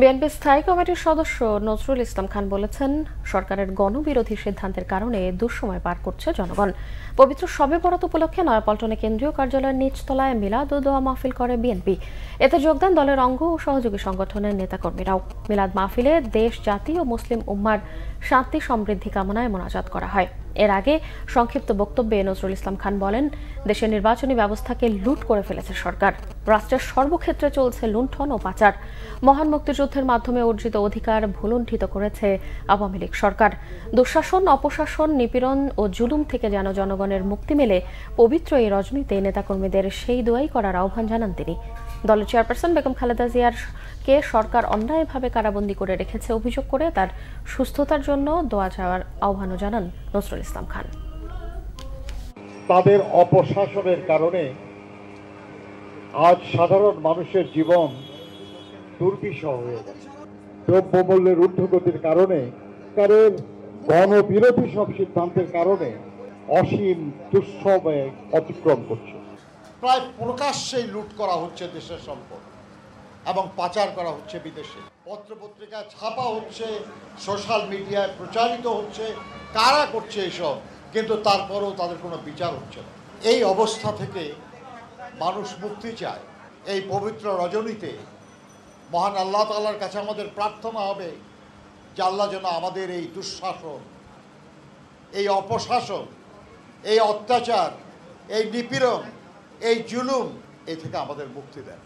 BNP স্থায়ী কমিটির সদস্য নজরুল ইসলাম খান বলেছেন, সরকারের গণবিরোধী সিদ্ধান্তের কারণে দুঃসময় পার করছে জনগণ। পবিত্র শবে বরাত উপলক্ষে নয়াপল্টনে কেন্দ্রীয় কার্যালয়ের নিচতলায় মিলাদ ও দোয়া মাহফিল করে বিএনপি। এতে যোগদান দলের অঙ্গ ও সহযোগী সংগঠনের নেতাকর্মীরাও। মিলাদ মাহফিলে দেশ, জাতি ও মুসলিম উম্মার শান্তি সমৃদ্ধি কামনায় মোনাজাত করা হয়। এর আগে সংক্ষিপ্ত বক্তব্যে নজরুল ইসলাম খান বলেন, দেশের নির্বাচনী ব্যবস্থাকে লুট করে ফেলেছে সরকার। রাষ্ট্রের সর্বক্ষেত্রে চলছে লুণ্ঠন ও পাচার। মহান মুক্তিযুদ্ধের মাধ্যমে অর্জিত অধিকার ভুলুণ্ঠিত করেছে আওয়ামী লীগ সরকার। দুঃশাসন, অপশাসন, নিপীড়ন ও জুলুম থেকে যেন জনগণের মুক্তি মেলে, পবিত্র এই রজনীতে নেতাকর্মীদের সেই দোয়াই করার আহ্বান জানান তিনি। দলের চেয়ারপারসন বেগম খালেদা জিয়ার কে সরকার অন্যায়ভাবে কারাবন্দী করে রেখেছে অভিযোগ করে তার সুস্থতার জন্য দোয়া চাওয়ার আহ্বানও জানান নজরুল ইসলাম খান। তাদের অপশাসনের কারণে আজ সাধারণ মানুষের জীবন দুর্বিষহ হয়ে গেছে। দ্রব্যমূল্যের ঊর্ধ্বগতির কারণে সরকারের গণবিরোধী সব সিদ্ধান্তের কারণে অসীম দুঃসময়ে অতিক্রম করছে। প্রায় প্রকাশ্যেই লুট করা হচ্ছে দেশের সম্পদ এবং পাচার করা হচ্ছে বিদেশে। পত্রপত্রিকায় ছাপা হচ্ছে, সোশ্যাল মিডিয়ায় প্রচারিত হচ্ছে, কারা করছে এসব, কিন্তু তারপরেও তাদের কোনো বিচার হচ্ছে না। এই অবস্থা থেকে মানুষ মুক্তি চায়। এই পবিত্র রজনীতে মহান আল্লাহ তাল্লার কাছে আমাদের প্রার্থনা হবে যে আল্লাহ যেন আমাদের এই দুঃশাসন, এই অপশাসন, এই অত্যাচার, এই নিপীড়ন এই জুলুম এ থেকে আমাদের মুক্তি দেন।